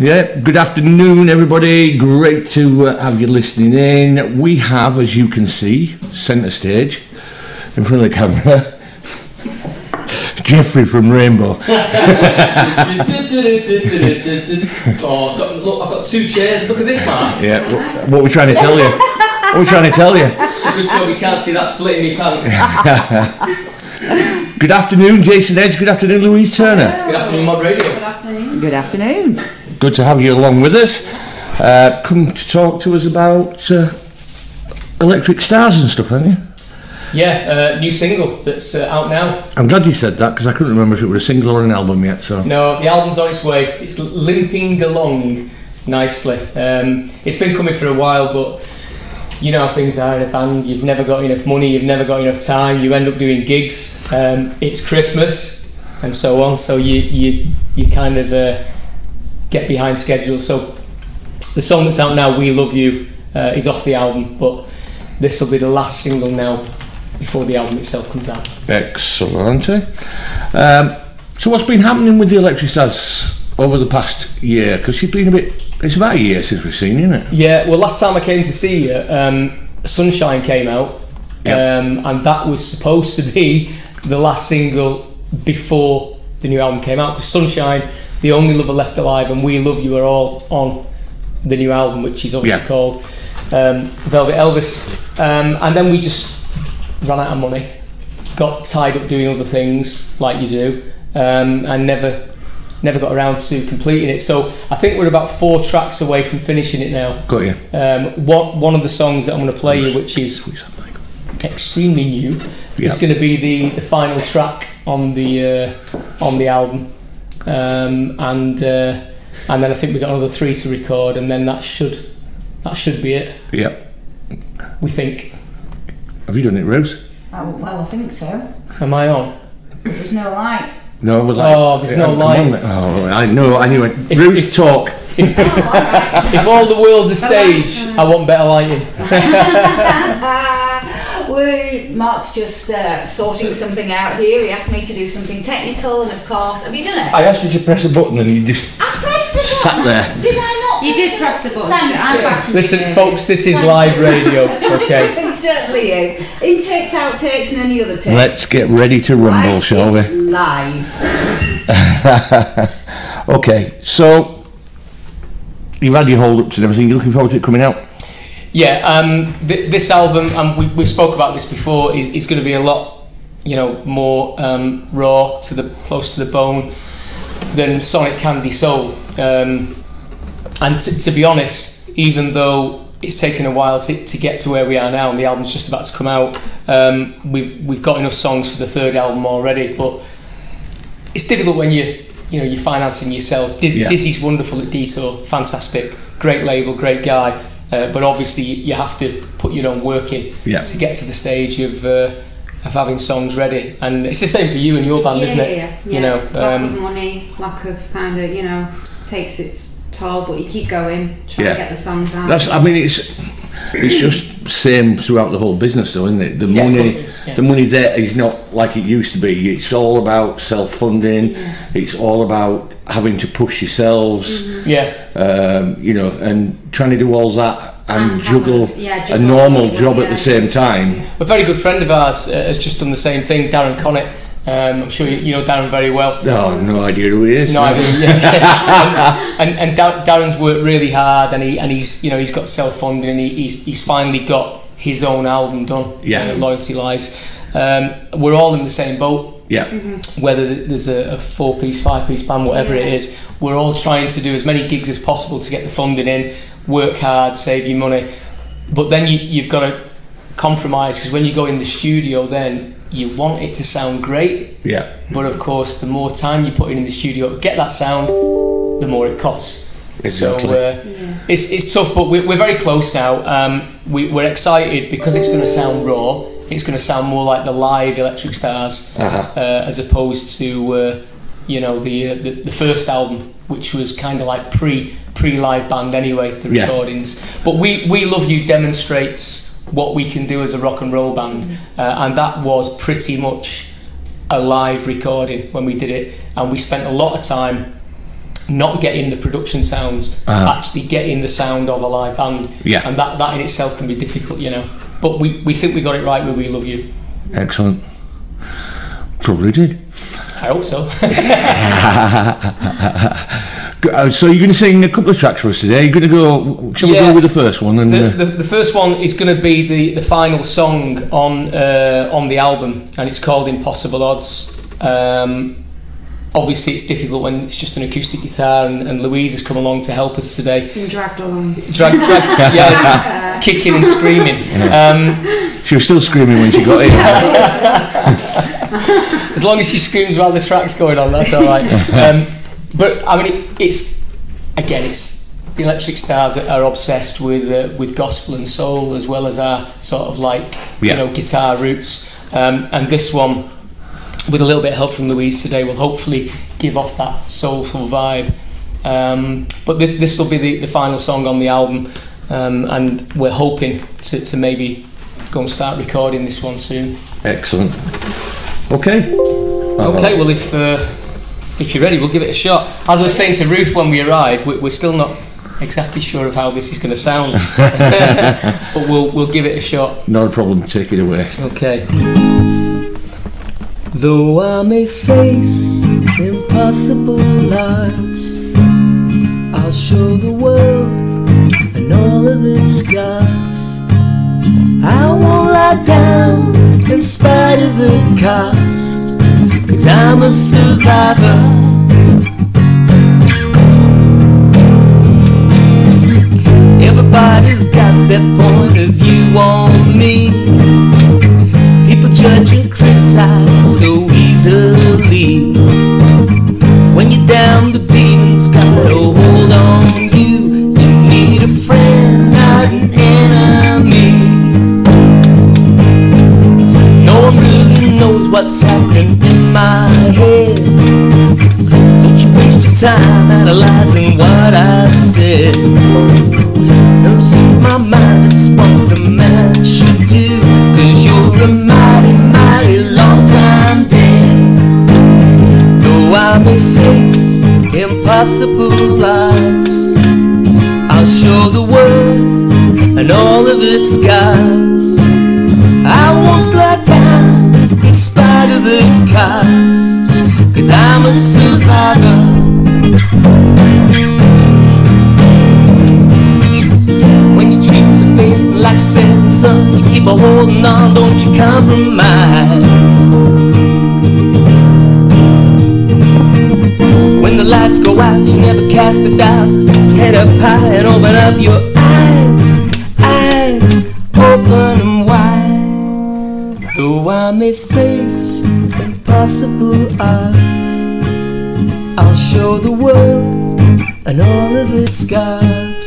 Yeah, good afternoon, everybody. Great to uh, have you listening in. We have, as you can see, centre stage in front of the camera. Geoffrey from Rainbow. oh, I've got, look, I've got two chairs. Look at this, man. Yeah, wh- what are we trying to tell you? What are we trying to tell you? It's a good job you can't see that split in my pants. Good afternoon, Jason Edge. Good afternoon, Louise Turner. Good afternoon, Mod Radio. Good afternoon. Good to have you along with us. Uh, come to talk to us about uh, electric stars and stuff, haven't you? Yeah, uh, new single that's uh, out now. I'm glad you said that because I couldn't remember if it was a single or an album yet. So No, the album's on its way. It's limping along nicely. Um, it's been coming for a while, but you know how things are in a band. You've never got enough money. You've never got enough time. You end up doing gigs. Um, it's Christmas and so on. So you you you kind of uh, get behind schedule. So the song that's out now, "We Love You," uh, is off the album, but this will be the last single now before the album itself comes out. excellent. Um, so what's been happening with the electric stars over the past year? Because you've been a bit. It's about a year since we've seen you, isn't it? Yeah, well, last time I came to see you, um, Sunshine came out, Yeah. um, and that was supposed to be the last single before the new album came out. Because Sunshine, The Only Lover Left Alive, and We Love You are all on the new album, which is obviously Yeah. called um, Velvet Elvis. Um, and then we just ran out of money, got tied up doing other things like you do, um, and never never got around to completing it. So I think we're about four tracks away from finishing it now. Got you. Um, one, one of the songs that I'm going to play you, which is extremely new, is going to be the, the final track on the uh, on the album, um, and uh, and then I think we've got another three to record, and then that should that should be it. Yeah. We think. Have you done it, Rose? Oh, well, I think so. Am I on? There's no light. No, I was like. Oh, there's no come light. on. Oh, I know. I knew it. If- Rose, if- talk. If all the world's a stage, I want better lighting. we, Mark's just uh, sorting something out here. He asked me to do something technical, and of course, have you done it? I asked you to press a button and you just I pressed the sat there. Did I not? You did press the button. Thank I'm you. back. Listen, folks, this is live radio. Okay. It certainly is. Intakes, outtakes, and any other takes. Let's get ready to rumble, Life shall we? Live. Okay, so you've had your hold-ups and everything. You're looking forward to it coming out. Yeah, um, th- this album, and we, we spoke about this before, is, is going to be a lot, you know, more um, raw to the close to the bone than Sonic Candy Soul. Um, and t- to be honest, even though it's taken a while to, to get to where we are now, and the album's just about to come out, um, we've we've got enough songs for the third album already. But it's difficult when you you know you're financing yourself. Di- Yeah. Dizzy's wonderful at Detour, fantastic, great label, great guy. Uh, but obviously, you have to put your own work in Yeah. to get to the stage of uh, of having songs ready. And it's the same for you and your band, yeah, isn't it? yeah, yeah. You know, lack um, of money, lack of kind of, you know, takes its toll, but you keep going, trying Yeah. to get the songs out. That's. I mean, it's it's just same throughout the whole business, though, isn't it? The Yeah, money, it is, yeah. the money there is not like it used to be. It's all about self-funding. It's all about having to push yourselves. yeah. Um, you know, and trying to do all that and, And have juggle, a- yeah, normal job at the same time. A very good friend of ours uh, has just done the same thing, Darren Connett. Um, I'm sure you, you know Darren very well. Oh, no idea who he is. No, I mean, yeah. and, and, and Dar- Darren's worked really hard, and he and he's you know he's got self funding, and he, he's he's finally got his own album done. Yeah. uh, Loyalty Lies. Um, we're all in the same boat. Yeah, Whether there's a, a four piece, five piece band, whatever it Yeah. is, we're all trying to do as many gigs as possible to get the funding in. Work hard, save your money, but then you, you've got to compromise because when you go in the studio, then you want it to sound great, yeah, but of course, the more time you put in in the studio to get that sound, the more it costs. Exactly. So uh, it's, it's tough, but we're, we're very close now. Um, we, we're excited because it's going to sound raw. It's going to sound more like the live Electric Stars Uh-huh. uh, as opposed to uh, you know the, uh, the the first album, which was kind of like pre pre live band anyway. The Yeah. recordings, but we we love you demonstrates what we can do as a rock and roll band, uh, and that was pretty much a live recording when we did it, and we spent a lot of time not getting the production sounds, Uh-huh. actually getting the sound of a live band. Yeah. And that, that in itself can be difficult, you know. But we, we think we got it right with We Love You. Excellent. Probably did. I hope so. G- uh, So you're going to sing a couple of tracks for us today. You're going to go. Shall we Yeah. go with the first one? And the, uh, the, the first one is going to be the, the final song on uh, on the album, and it's called Impossible Odds. Um, obviously, it's difficult when it's just an acoustic guitar, and, and Louise has come along to help us today. Been dragged along. Drag, drag, yeah, kicking and screaming. Um, she was still screaming when she got in. as long as she screams while the track's going on, that's all right. Um, but I mean, it, it's again, it's the Electric Stars that are obsessed with uh, with gospel and soul as well as our sort of like Yeah. you know guitar roots. Um, and this one, with a little bit of help from Louise today, will hopefully give off that soulful vibe. Um, but this, this will be the, the final song on the album, um, and we're hoping to, to maybe go and start recording this one soon. Excellent. Okay. Okay, well if uh, if you're ready, we'll give it a shot. As I was saying to Ruth when we arrived, we- we're still not exactly sure of how this is going to sound, but we'll we'll give it a shot. Not a problem. Take it away. Okay. Though I may face impossible odds, I'll show the world and all of its gods. I won't lie down in spite of the cost, cause I'm a survivor. Everybody's got their point of view on me. People judge and criticize so easily. Time analyzing what I said. No, see my mind, it's what a man should do. Cause you're a mighty, mighty long time dead. Though I may face impossible odds, I'll show the world and all of its gods. I won't slow down in spite of the cost, cause I'm a survivor. Sun, you keep on holding on, don't you compromise. When the lights go out, you never cast a doubt. Head up high and open up your eyes, eyes open and wide. Though I may face impossible odds, I'll show the world and all of its gods.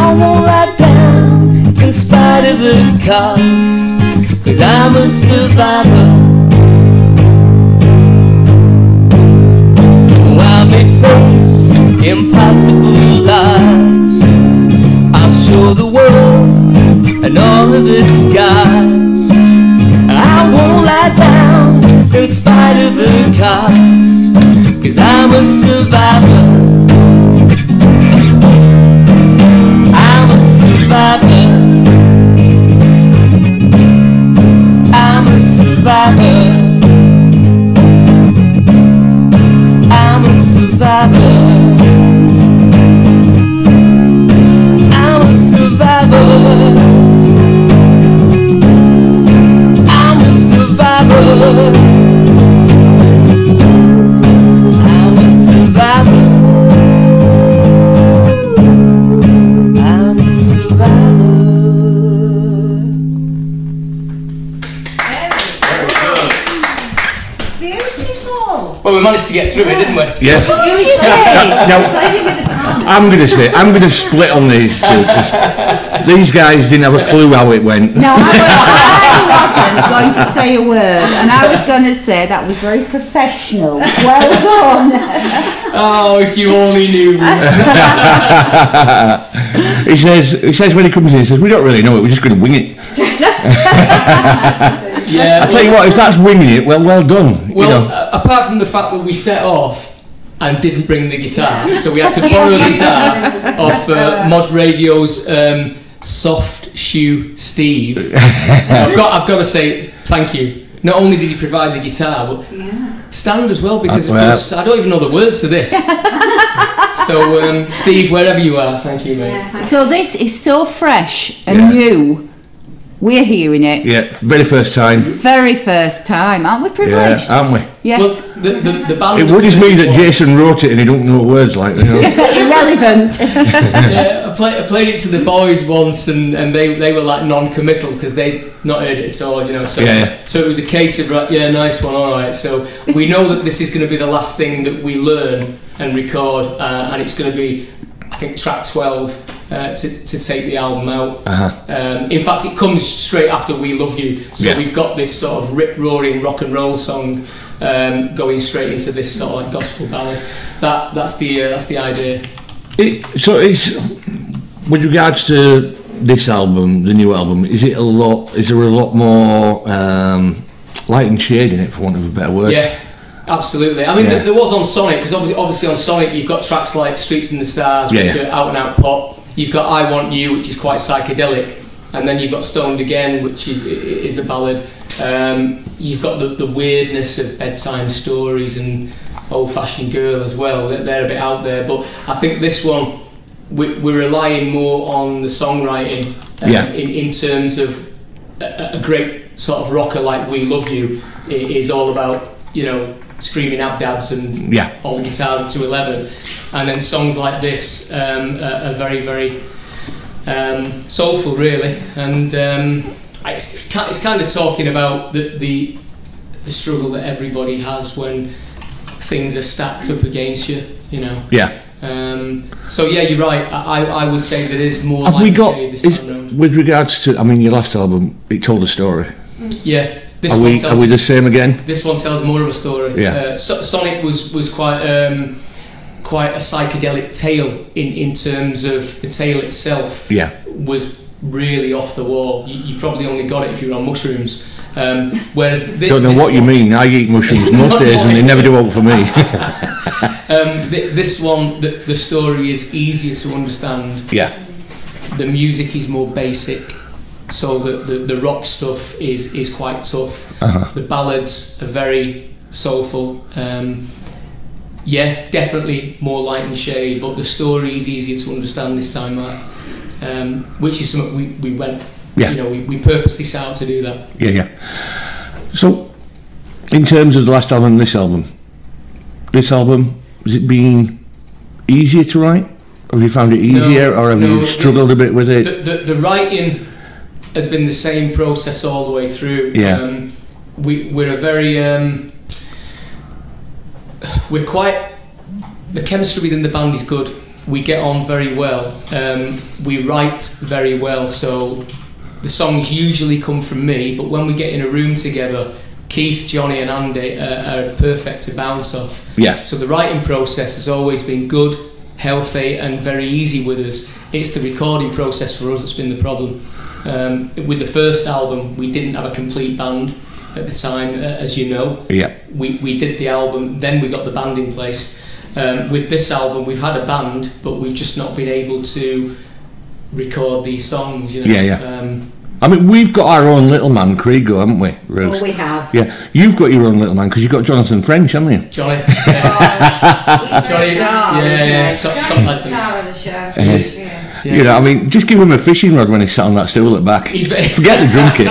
I won't lie down in spite of the cost, cause I'm a survivor. I may face impossible odds. I'll show the world and all of its gods. I won't lie down in spite of the cost, cause I'm a survivor. I'm survivor. I'm a survivor. Managed to get through it, didn't we? Yes. Now, Played it with the sound. I'm going to say, I'm going to split on these two. 'cause These guys didn't have a clue how it went. No, I, I wasn't going to say a word, and I was going to say that was very professional. Well done. Oh, if you only knew. He says, he says when he comes in, he says, we don't really know it, we're just going to wing it. Yeah. I tell you what, if that's winging it, well, well done. Well, you know. uh, apart from the fact that we set off and didn't bring the guitar, so we had to borrow a guitar off uh, Mod Radio's um, Soft Shoe Steve. I've got, I've got to say thank you. Not only did he provide the guitar, but Yeah. stand as well because Uh, of well- course I don't even know the words to this. so um, Steve, wherever you are, thank you, mate. Yeah, thank So this is so fresh and Yeah. new. We're hearing it Yeah, very first time. very first time, aren't we Yeah, aren't we? yes. Well, the, the, the band. It worries me that Jason wrote it and he don't know words like you know. Irrelevant. yeah, I, play, I played it to the boys once, and, and they, they were like non-committal because they'd not heard it at all, you know. So Yeah, yeah. so it was a case of right, yeah, nice one, all right. So we know that this is going to be the last thing that we learn and record, uh, and it's going to be, I think, track twelve uh, to to take the album out. Uh-huh. Um, in fact, it comes straight after "We Love You," so Yeah. we've got this sort of rip roaring rock and roll song um, going straight into this sort of like gospel ballad. That that's the uh, that's the idea. It, so it's with regards to this album, the new album. Is it a lot? Is there a lot more um, light and shade in it, for want of a better word? Yeah, absolutely. I mean, Yeah. there, there was on Sonic because obviously, obviously on Sonic you've got tracks like Streets in the Stars, Yeah, which yeah. are out and out pop. You've got I Want You, which is quite psychedelic, and then you've got Stoned Again, which is is a ballad. Um, you've got the, the weirdness of bedtime stories and Old Fashioned Girl as well. They're, they're a bit out there, but I think this one we, we're relying more on the songwriting um, Yeah. in, in terms of a, a great sort of rocker like We Love You is all about, you know, screaming abdabs and Yeah. all the guitars up to 11. And then songs like this um, are, are very, very um, soulful, really. And um, it's, it's, kind of talking about the, the, the struggle that everybody has when things are stacked up against you, you know. Yeah. Um, so yeah, you're right. I, I would say there is more. Have we got this is, time with regards to? I mean, your last album, it told a story. Yeah, this are one we tells are we the same again? this one tells more of a story. Yeah. Uh, so, Sonic was was quite um, quite a psychedelic tale in in terms of the tale itself Yeah. was really off the wall. You, you probably only got it if you were on mushrooms. Um, whereas thi- Don't know what you mean. I eat mushrooms most days, and they never do out for me. Um, thi- this one, the, the story is easier to understand. yeah. the music is more basic so the, the, the rock stuff is, is quite tough Uh-huh. the ballads are very soulful um, yeah definitely more light and shade but the story is easier to understand this time Mark. um, which is something we, we went Yeah. you know we, we purposely set out to do that Yeah, yeah. So, in terms of the last album and this album, this album, has it been easier to write? Have you found it easier, or have no, you the- struggled a bit with it? the, the, the writing has been the same process all the way through. Yeah. Um, we, we're a very, um, we're quite, the chemistry within the band is good. We get on very well. Um, we write very well. So the songs usually come from me, but when we get in a room together, Keith, Johnny, and Andy are, are perfect to bounce off. yeah, So the writing process has always been good, healthy, and very easy with us. It's the recording process for us that's been the problem. Um, with the first album, we didn't have a complete band at the time, uh, as you know. yeah, We, we did the album, then we got the band in place. Um, with this album, we've had a band, but we've just not been able to record these songs. You know? Yeah, yeah. Um, I mean, we've got our own little man, Kriego, haven't we, Rose? Well, we have. Yeah, you've got your own little man because you've got Jonathan French, haven't you? Johnny, Oh, Johnny- the star, yeah, yeah, he? so- Johnny's something the like that. star of the show. Yes. Yeah. You know, I mean, just give him a fishing rod when he's sat on that stool at back. He's very- Forget the drum kit.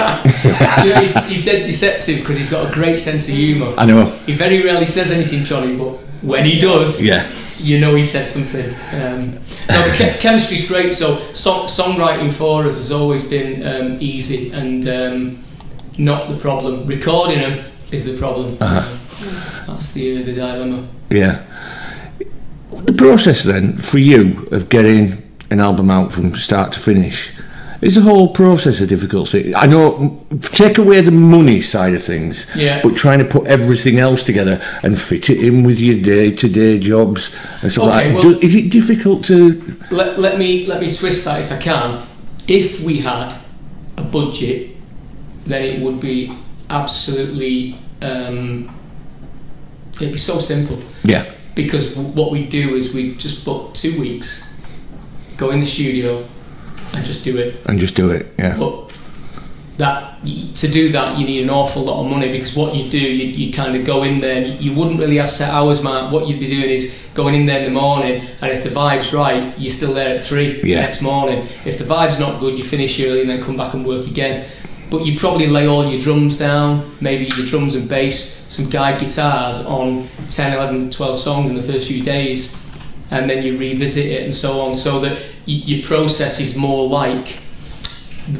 you know, he's, he's dead deceptive because he's got a great sense of humour. I know. He very rarely says anything, Johnny, but when he does, Yeah, you know he said something. Um, no, the che- chemistry's great. So song, songwriting for us has always been um, easy and um, not the problem. Recording them is the problem. Uh-huh. That's the uh, the dilemma. yeah. The process then for you of getting an album out from start to finish is the whole process a difficult thing. I know, take away the money side of things, Yeah. but trying to put everything else together and fit it in with your day-to-day jobs and stuff like that. Well, is it difficult to? Let, let me let me twist that if I can. If we had a budget, then it would be absolutely. Um, it'd be so simple. Yeah, because what we do is we just book two weeks, go in the studio, and just do it. And just do it. Yeah. But that to do that, you need an awful lot of money because what you do, you, you kind of go in there. and You wouldn't really have set hours, man. What you'd be doing is going in there in the morning, and if the vibe's right, you're still there at three the Yeah. next morning. If the vibe's not good, you finish early and then come back and work again. But you probably lay all your drums down, maybe your drums and bass, some guide guitars on 10, 11, 12 songs in the first few days, and then you revisit it and so on, so that y- your process is more like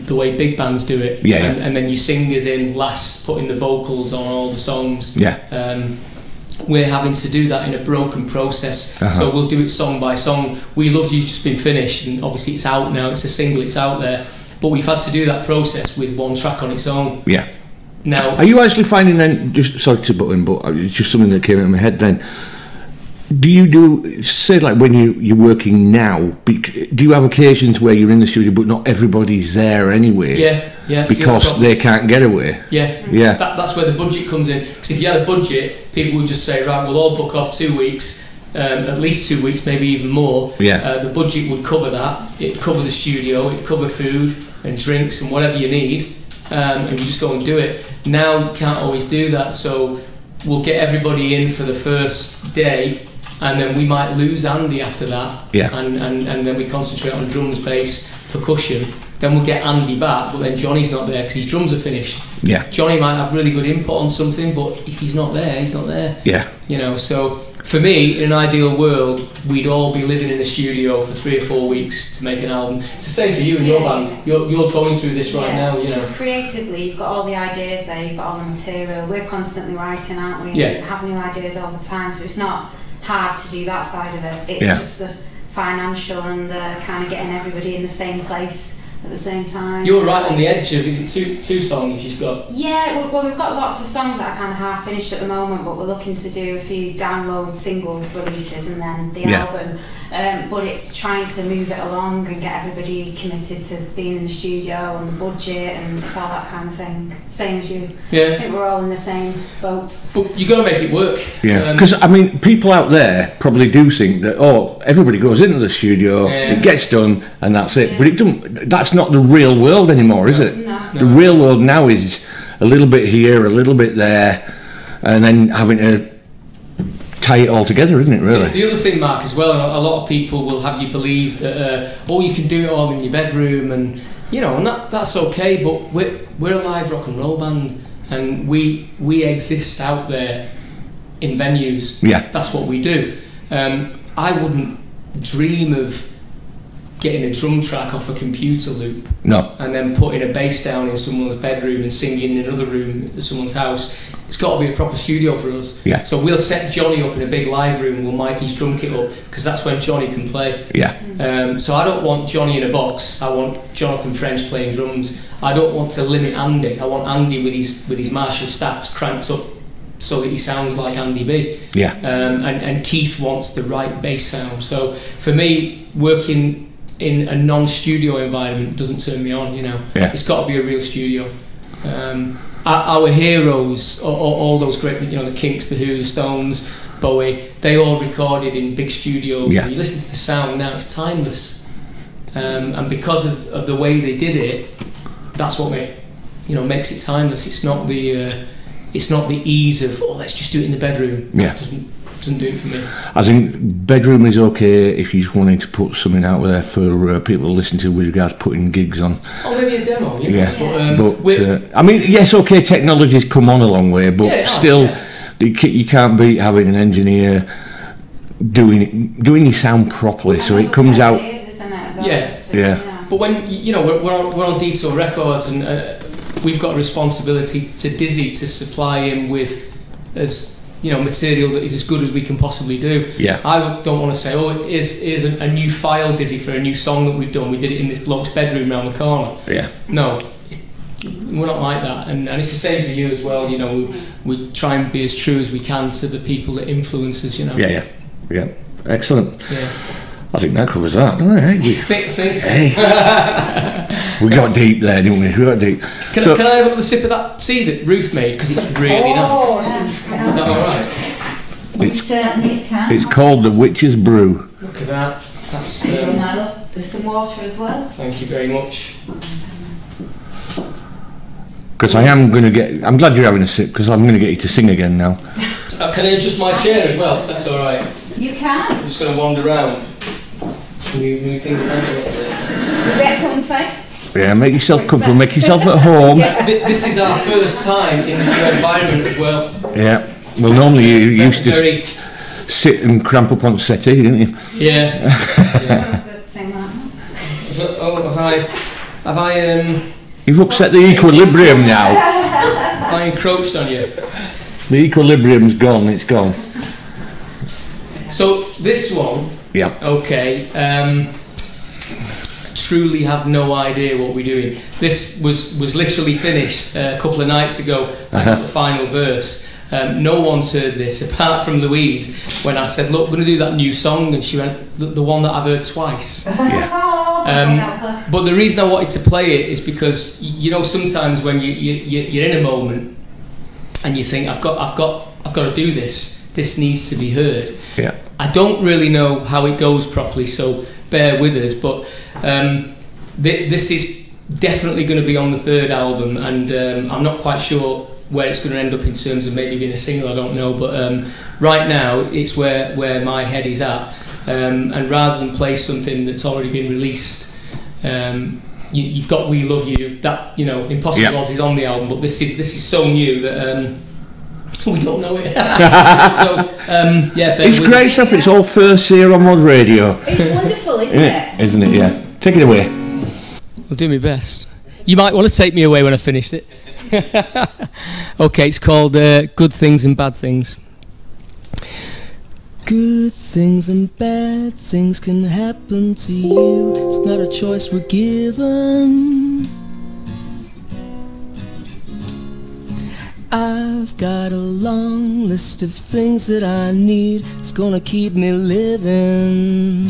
the way big bands do it. Yeah, And, yeah. and then your singers in last, putting the vocals on all the songs. Yeah. Um, we're having to do that in a broken process. Uh-huh. So we'll do it song by song. We Love You's just been finished, and obviously it's out now. It's a single. It's out there. But we've had to do that process with one track on its own. Yeah. Now, Are you actually finding then? Just sorry to butt in, but it's just something that came in my head. Then, do you do say like when you you're working now? Do you have occasions where you're in the studio, but not everybody's there anyway? yeah, yeah. it's the other Because they can't get away. Yeah, Yeah. That, that's where the budget comes in. Because if you had a budget, people would just say, right, we'll all book off two weeks, um, at least two weeks, maybe even more. Yeah. Uh, the budget would cover that. It'd cover the studio, it'd cover food and drinks and whatever you need, um, and you just go and do it. Now you can't always do that, so we'll get everybody in for the first day. And then we might lose Andy after that, Yeah. and, and, and then we concentrate on drums, bass, percussion. Then we'll get Andy back, but then Johnny's not there because his drums are finished. Yeah. Johnny might have really good input on something, but if he's not there, he's not there. Yeah. You know, so for me, in an ideal world, we'd all be living in a studio for three or four weeks to make an album. It's the same for you and your band. You're, you're going through this right Yeah, now, you know. Just creatively, you've got all the ideas there, you've got all the material. We're constantly writing, aren't we? Yeah. And have new ideas all the time, so it's not hard to do that side of it. It's Yeah. just the financial and the kind of getting everybody in the same place at the same time. You're right on the edge of is it two two songs you've got. Yeah, well, well, we've got lots of songs that are kind of half finished at the moment, but we're looking to do a few download single releases and then the Yeah. album. Um, but it's trying to move it along and get everybody committed to being in the studio and the budget and it's all that kind of thing. Same as you. Yeah. I think we're all in the same boat. But you've got to make it work. Yeah, Um, because I mean, people out there probably do think that oh, everybody goes into the studio, Yeah. it gets done, and that's it. But it don't. That's not the real world anymore, is it? No. The real world now is a little bit here, a little bit there, and then having to tie it all together, isn't it? Really? The other thing, Mark, as well, and a lot of people will have you believe that, uh, oh, you can do it all in your bedroom, and you know, and that that's okay. But we're we're a live rock and roll band, and we we exist out there in venues. Yeah. That's what we do. Um, I wouldn't dream of getting a drum track off a computer loop No. and then putting a bass down in someone's bedroom and singing in another room at someone's house. It's got to be a proper studio for us. Yeah. So we'll set Johnny up in a big live room. We'll mic his drum kit up because that's when Johnny can play. Yeah. Um, so I don't want Johnny in a box. I want Jonathan French playing drums. I don't want to limit Andy. I want Andy with his with his Marshall stacks cranked up so that he sounds like Andy B. Yeah. Um, and, and Keith wants the right bass sound. So for me, working in a non-studio environment doesn't turn me on. You know, Yeah. it's got to be a real studio. Um, our, heroes, all, all those great, you know, the Kinks, the Who, the Stones, Bowie, they all recorded in big studios. Yeah. And you listen to the sound now; it's timeless. Um, and because of, of the way they did it, that's what make, you know makes it timeless. It's not the uh, it's not the ease of oh let's just do it in the bedroom. Yeah. Doesn't doesn't do it for me. I think bedroom is okay if you just wanting to put something out there for uh, people to listen to with regards to putting gigs on. Or maybe a demo. You know? Yeah. But, um, but we're- uh, I mean, yes, okay, technology's come on a long way, but Yeah, it has, still, yeah. you, can't beat having an engineer doing doing your sound properly, so it comes out. It is, isn't it, as well, Yeah. Yeah. But when you know we're, we're on we're on Detour Records and uh, we've got a responsibility to Dizzy to supply him with as you know material that is as good as we can possibly do. Yeah. I don't want to say oh here's, here's a, a new file Dizzy for a new song that we've done. We did it in this bloke's bedroom round the corner. Yeah, No, we're not like that, and, and it's the same for you as well. You know, we, we try and be as true as we can to the people that influence us. You know. yeah, yeah, yeah. Excellent. Yeah. I think that covers that, doesn't it? Hey, we, Think, thinks. hey. we got deep there, didn't we? We got deep. Can, So- I, can I have another sip of that tea that Ruth made because it's really Oh, nice? yeah. Is that all right? We It's- certainly can. It's called the Witch's Brew. Look at that. That's. There you go, Um. There's some water as well. thank you very much. Because I am going to get. I'm glad you're having a sip because I'm going to get you to sing again now. Uh, can I adjust my chair as well? If that's all right. You can. I'm just going to wander around. Move, move things around a little bit. Get comfy. Yeah, make yourself comfortable. Make yourself at home. Th- This is our first time in the new environment as well. Yeah. Well, normally you used to Very, sit and cramp up on settee, didn't you? yeah. yeah. Saying. Oh, have I, have I, um, You've upset the equilibrium now. have I encroached on you? The equilibrium's gone. It's gone. So this one, Yeah. okay. Um, truly have no idea what we're doing. This was was literally finished uh, a couple of nights ago. I got the final verse. Um, no one's heard this apart from Louise when I said, "Look, we're going to do that new song," and she went, "The, the one that I've heard twice." Um, But the reason I wanted to play it is because you know sometimes when you, you you- you're in a moment and you think I've got I've got I've got to do this. This needs to be heard. Yeah. I don't really know how it goes properly, so bear with us. But um, th- this is definitely going to be on the third album, and um, I'm not quite sure where it's going to end up in terms of maybe being a single. I don't know, but um, right now it's where where my head is at. Um, and rather than play something that's already been released, um, you, you've got "We Love You." That you know, "Impossible Yeah. Odds" is on the album, but this is this is so new that. We don't know it. so, um, yeah, bear It's with great us. stuff. It's all first here on Mod Radio, It's wonderful, isn't isn't it? it? Isn't it? Yeah. Take it away. I'll do my best. You might want to take me away when I finished it. okay, it's called uh, Good Things and Bad Things. Good things and bad things can happen to you. It's not a choice we're given. I've got a long list of things that I need. It's gonna keep me living.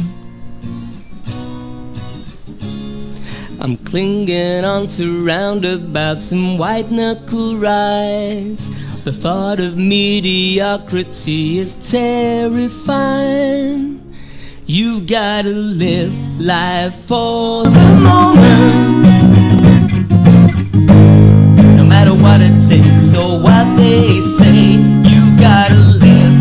I'm clinging on to roundabouts and white knuckle rides. The thought of mediocrity is terrifying. You've gotta live life for the moment. Or what they say, you've gotta live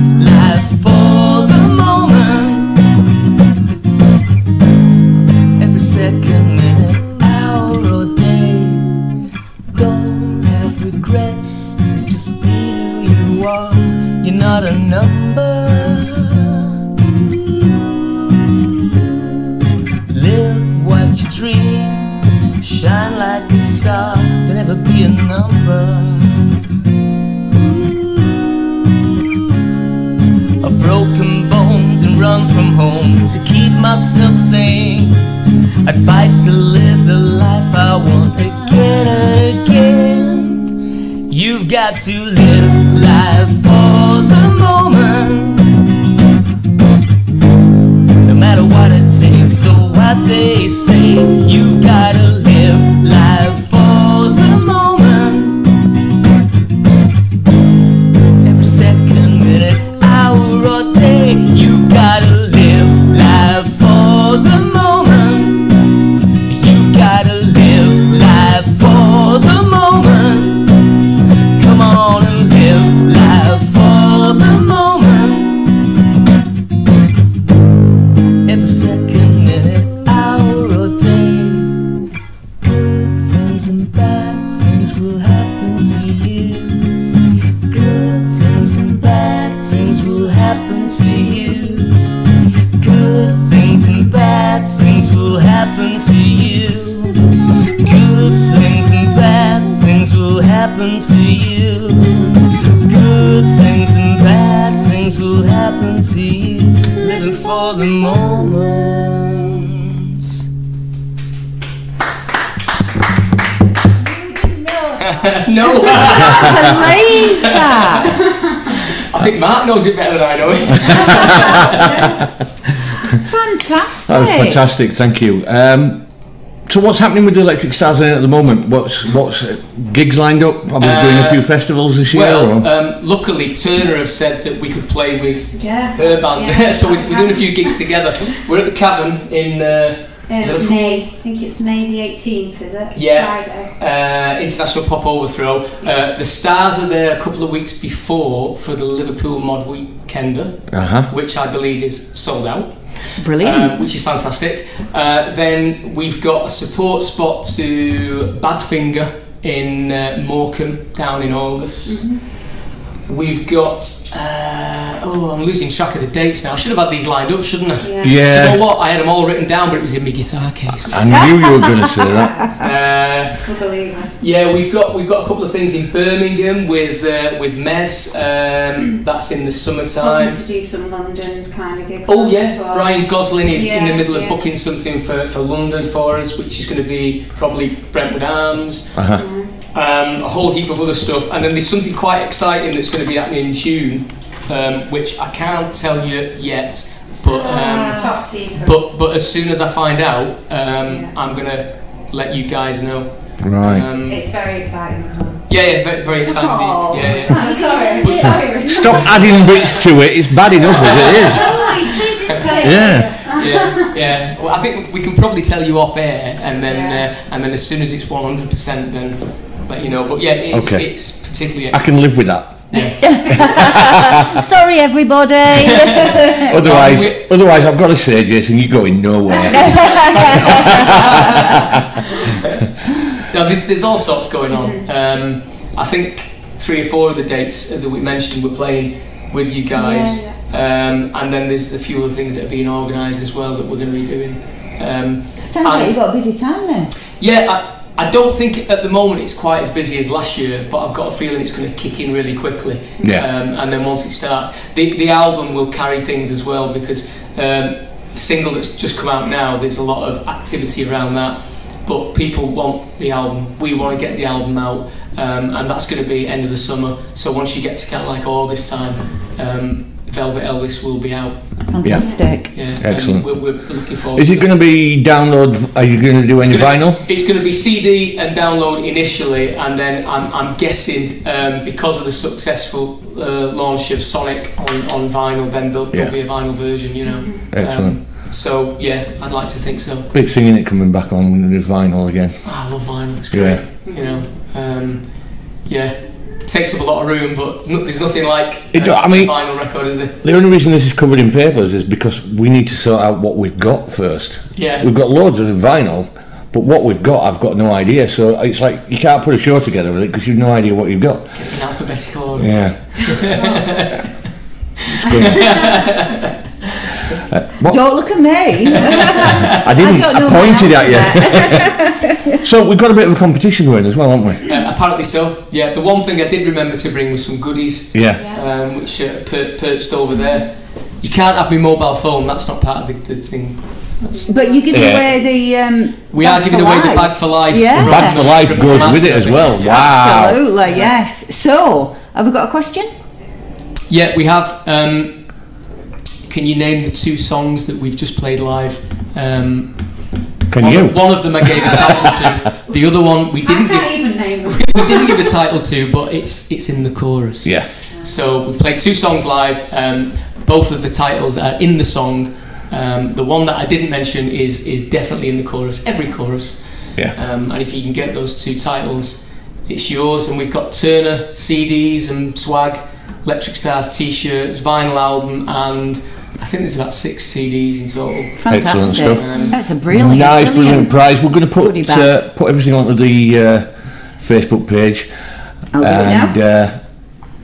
I'd fight to live the life I want again again. You've got to live life for the moment. No matter what it takes or what they say, you've got to live life for the moment every second, minute, hour, or day. You've gotta live life for the moment. Knows it better than I know it. Fantastic. That was fantastic. Thank you. Um, So what's happening with the Electric Stars at the moment? What's what's uh, gigs lined up? Are we doing a Uh, few festivals this year? Well, um, luckily Turner have said that we could play with Yeah. her band, Yeah. so we're, we're doing a few gigs together. We're at the Cavern in uh, Um, May, I think it's May the 18th, is it? Yeah. Friday. uh, International Pop Overthrow. Uh, the Stars are there a couple of weeks before for the Liverpool Mod Weekender, uh-huh. which I believe is sold out. Brilliant. um, which is fantastic. Uh, then we've got a support spot to Badfinger in uh, Morecambe down in August. We've got uh, oh, I'm losing track of the dates now. I should have had these lined up, shouldn't I? Yeah. Do you know what? I had them all written down, but it was in my guitar case. I knew you were going to say that. Uh, Good believer. yeah, we've got we've got a couple of things in Birmingham with uh, with Mez. Um, that's in the summertime. Hoping to do some London kind of gigs. Oh as yeah, well. Brian Gosling is in the Yeah, middle of booking something for, for London for us, which is going to be probably Brentwood Arms, Uh-huh. Um, a whole heap of other stuff, and then there's something quite exciting that's going to be happening in June, um, which I can't tell you yet, but um, It's top but but as soon as I find out, um, Yeah. I'm going to let you guys know. Right. Um, it's very exciting as yeah, yeah, very, very exciting. Oh. Yeah, yeah. I'm sorry. sorry. Stop adding bits to it. It's bad enough as it is. Oh, it's Yeah. yeah, yeah. Well, I think we can probably tell you off air, and then Yeah. uh, and then as soon as it's one hundred percent, then let you know. But yeah, it's, Okay. it's particularly. I can live with that. Yeah. Sorry, everybody. Otherwise, we- otherwise, I've got to say, Jason, you're going nowhere. no, there's, there's all sorts going on. Um, I think three or four of the dates that we mentioned we're playing with you guys, um, and then there's a few other things that are being organised as well that we're going to be doing. Um, Sounds like you've got a busy time then. Yeah, I, I don't think at the moment it's quite as busy as last year, but I've got a feeling it's going to kick in really quickly. Yeah. Um, and then once it starts, the, the album will carry things as well because um, the single that's just come out now, there's a lot of activity around that. But people want the album. We want to get the album out, um, and that's going to be end of the summer. So once you get to kind of like August time, um, Velvet Elvis will be out. Fantastic. Yeah, and Excellent. We're, we're looking forward. Is it going to be download? Are you going to do any It's gonna- vinyl? It's going to be CD and download initially, and then I'm, I'm guessing um, because of the successful uh, launch of Sonic on, on vinyl, then there'll, Yeah. there'll be a vinyl version, you know. Excellent. Um, so yeah, I'd like to think so. Big singing it coming back on the vinyl again. Oh, I love vinyl. It's great. You know. Um, yeah. Takes up a lot of room, but no, there's nothing like It uh, I mean- a vinyl record, is there? The only reason this is covered in papers is because we need to sort out what we've got first. Yeah. We've got loads of vinyl, but what we've got, I've got no idea. So it's like you can't put a show together with it because you've no idea what you've got. In alphabetical order. Yeah. It's good. Uh. Don't look at me. I didn't. I I, don't know my pointed at you. so we've got a bit of a competition going as well, haven't we? Uh, apparently so. Yeah. The one thing I did remember to bring was some goodies. Yeah. um, which uh, per- perched over there. You can't have my mobile phone. That's not part of the, the thing. That's, But you give giving Yeah. away the. Um, we are giving for away the life. bag for life. Yeah. from- Bag for life goes with it as well. Wow. Absolutely, yes. So, have we got a question? Yeah, we have. Um, can you name the two songs that we've just played live? Um, Can one, you? one of them I gave a title to. The other one we didn't can't give. even name them. We didn't give a title to, but it's it's in the chorus. Yeah. So we've played two songs live. Um, both of the titles are in the song. Um, the one that I didn't mention is is definitely in the chorus. Every chorus. Yeah. Um, and if you can get those two titles, it's yours. And we've got Turner CDs and swag, Electric Stars T-shirts, vinyl album, and I think there's about six CDs in total. Fantastic. stuff. Um, That's a brilliant. nice, brilliant prize. We're going to put uh, put everything onto the uh, Facebook page, I'll do it now.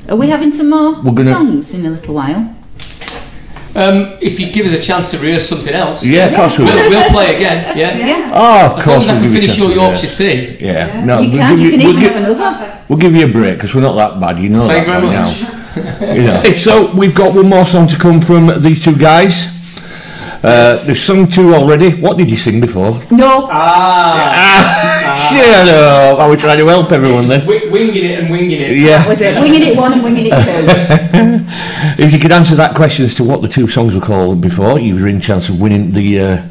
uh, Are we having some more we're gonna- songs in a little while? um, if you give us a chance to rehearse something else, yeah, of course we we'll, we'll play again. Yeah. Yeah. Oh, of As long course as I we'll can give you a finish your Yorkshire tea. Yeah, yeah. Yeah. no, you we'll can. give You can we'll even give- have another. We'll give you a break because we're not that bad. You know Thank that you very by much. now. You know. So we've got one more song to come from these two guys. Uh, Yes. They've sung two already. What did you sing before? No. Ah, Ah, shut up! I was trying to help everyone then. wi- winging it and winging it. Yeah. Was it winging it one and winging it two? If you could answer that question as to what the two songs were called before, you were in chance of winning the uh,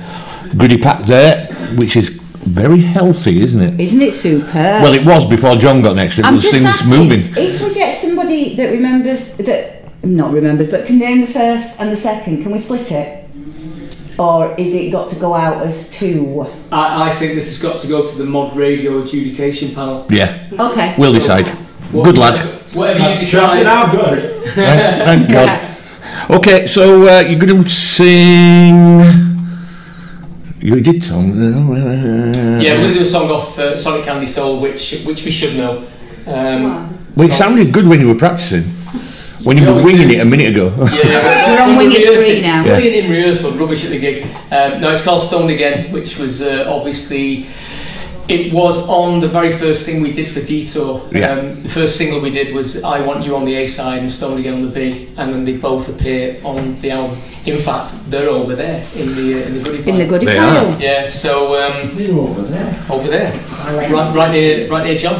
goodie pack there, which is very healthy, isn't it? Isn't it superb? Well, it was before John got next to it. I'm just things asking, moving. if we get somebody that remembers, that not remembers, but can name the first and the second, can we split it? Or is it got to go out as two? I, I think this has got to go to the mod radio adjudication panel. Yeah, Okay. we'll decide. What- Good lad. Whatever you Shocking decide. how good. Thank, thank God. Okay, so uh, you're going to sing. You did song. Yeah, we're going to do a song off uh, Sonic Candy Soul, which which we should know. Um, Well, it sounded good when you were practicing. When you We were winging do. it a minute ago. Yeah, We're on when Wing It rehearsing- Three now. Brilliant in rehearsal, rubbish at the gig. Um, no, it's called Stone Again, which was uh, obviously. It was on the very first thing we did for Detour. Yeah. Um, the first single we did was I Want You on the A side and Stone Again on the B, and then they both appear on the album. In fact, they're over there in the uh, in the goodie In the pile. goodie They pile. Yeah, so um, You over there. over there, right, right near right near John.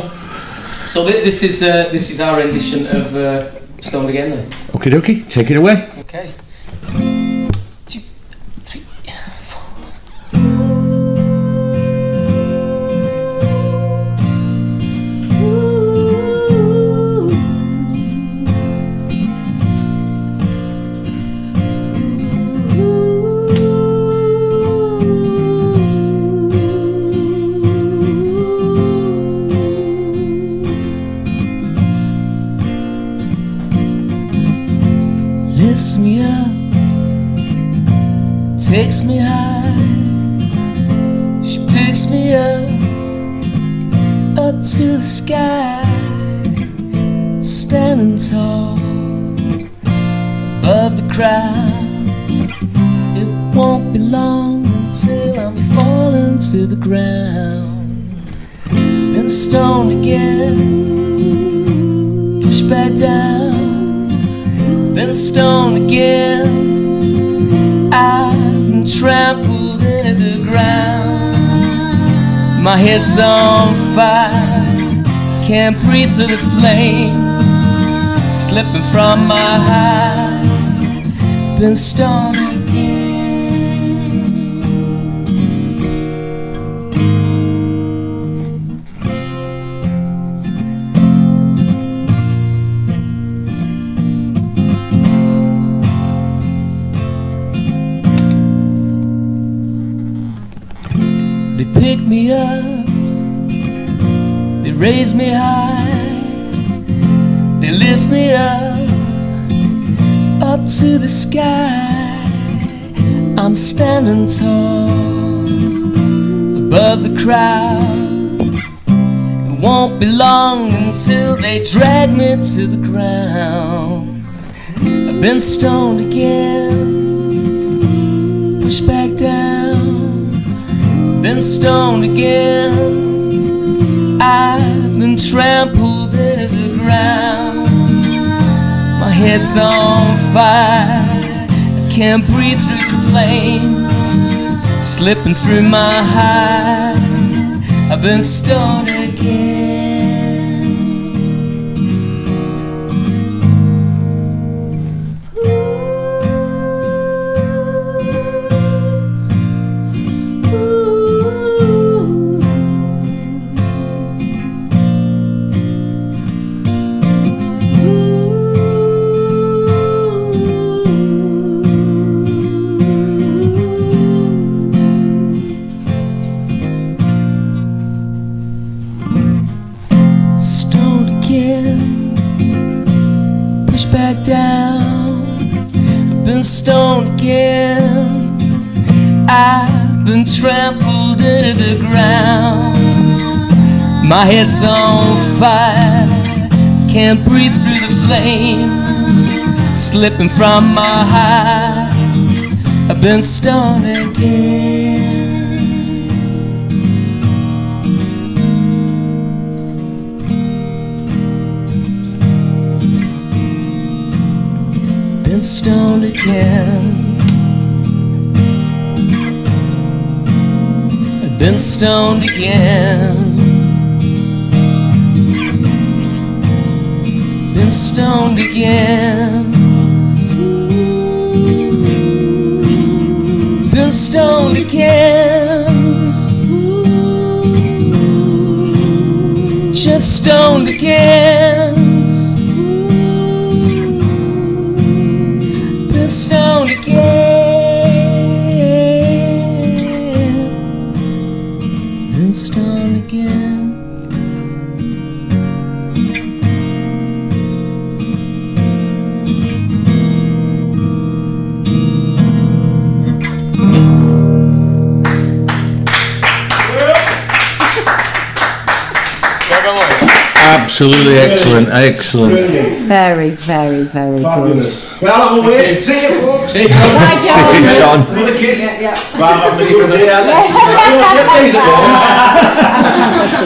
So th- this is uh, this is our rendition of uh, Stone Again then. Okie dokie, take it away. Okay. Crowd. It won't be long until I'm falling to the ground. Been stoned again, pushed back down been stoned again. Been trampled into the ground. My head's on fire, can't breathe through the flames, slipping from my high. Again. They pick me up, they raise me high, they lift me up to the sky. I'm standing tall above the crowd. It won't be long until they drag me to the ground. I've been stoned again, pushed back down been stoned again. I've been trampled into the ground. Head's on fire. I can't breathe through the flames, slipping through my high. I've been stoned again. Been stoned again. I've been trampled into the ground. My head's on fire, can't breathe through the flames, slipping from my high. I've been stoned again. and stoned again. I'd been stoned again. Been stoned again. Been stoned again. Just stoned again. Been stoned Absolutely excellent, excellent. Very, very, very good. Fabulous. Well, I'm away. See you, folks. Hey, John. Bye, John. It's on. Another kiss. Yeah, yeah. Well, have a good day. Don't get these at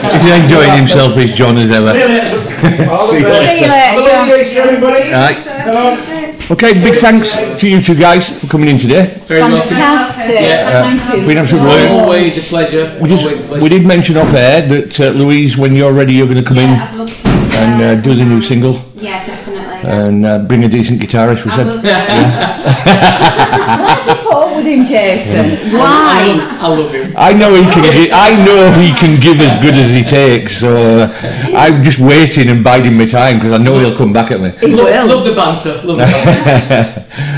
home. He's enjoying himself as John as See ever. you later. All the. See you later, Have a lovely John. day, everybody. Right. Hello. Okay, big thanks to you two guys for coming in today. Very welcome. Fantastic. Yeah. Thank you. Been absolutely brilliant. Always a pleasure. We Always a just pleasure. we did mention off air that uh, Louise, when you're ready, you're going to come Yeah, in I'd love to. and uh, do the new single Yeah, definitely. And uh, bring a decent guitarist. We I said. will do. Why did you put up with him, Jason? I, Why? I love him. I know he can. Gi- I know he can give as good as he takes. So uh, I'm just waiting and biding my time because I know he'll come back at me. He Love, will. love the banter. Love the banter.